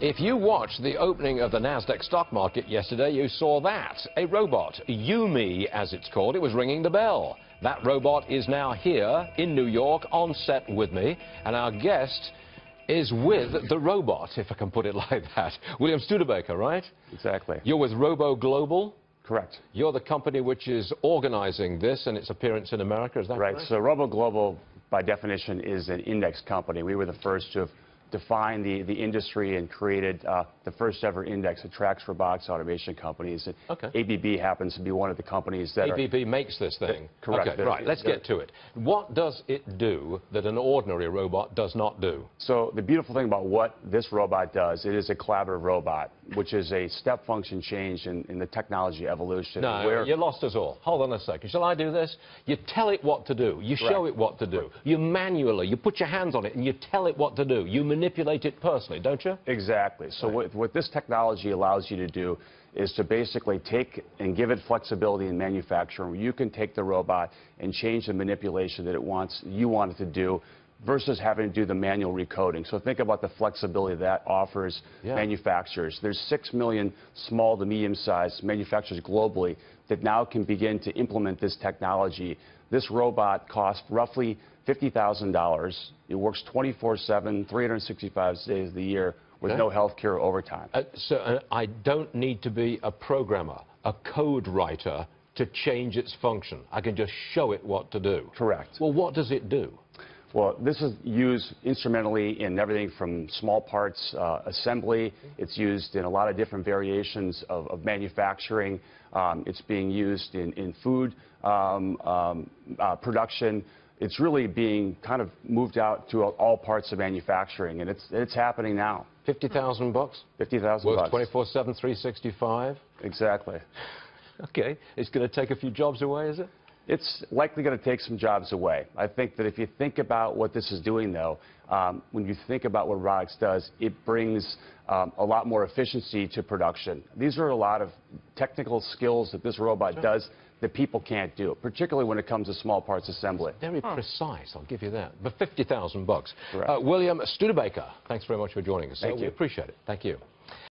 If you watched the opening of the NASDAQ stock market yesterday, you saw that. A robot, Yumi as it's called, it was ringing the bell. That robot is now here in New York on set with me, and our guest is with the robot, if I can put it like that. William Studebaker, right? Exactly. You're with Robo Global. Correct. You're the company which is organizing this and its appearance in America, is that right. correct? So Robo Global, by definition, is an index company. We were the first to have defined the, the industry and created uh, the first ever index that tracks robotics automation companies. And Okay. ABB happens to be one of the companies that are... ABB makes this thing. Correct. Okay, right, let's get to it. What does it do that an ordinary robot does not do? So the beautiful thing about what this robot does, it is a collaborative robot, which is a step function change in, in the technology evolution. No, where- you lost us all. Hold on a second. Shall I do this? You tell it what to do. You show it what to do. You manually, you put your hands on it and you tell it what to do. You manipulate it personally, don't you? Exactly. So what, what this technology allows you to do is to basically take and give it flexibility in manufacturing. You can take the robot and change the manipulation that it wants, you want it to do, versus having to do the manual recoding. So think about the flexibility that offers Yeah. manufacturers. There's 6 million small to medium-sized manufacturers globally that now can begin to implement this technology. This robot costs roughly $50,000. It works 24/7, 365 days of the year with Okay. no health care overtime. Uh, so uh, I don't need to be a programmer, a code writer to change its function. I can just show it what to do. Correct. Well, what does it do? Well, this is used instrumentally in everything from small parts uh, assembly. It's used in a lot of different variations of, of manufacturing. Um, it's being used in, in food um, um, uh, production. It's really being kind of moved out to all parts of manufacturing, and it's, it's happening now. 50,000 bucks? 50,000 Works bucks. 24-7, 365? Exactly. Okay. It's going to take a few jobs away, is it? It's likely going to take some jobs away. I think that if you think about what this is doing, though, um, when you think about what robotics does, it brings um, a lot more efficiency to production. These are a lot of technical skills that this robot does that people can't do, particularly when it comes to small parts assembly. Very precise, I'll give you that. But 50,000 bucks. Uh, William Studebaker, thanks very much for joining us. Thank Uh, We you. appreciate it. Thank you.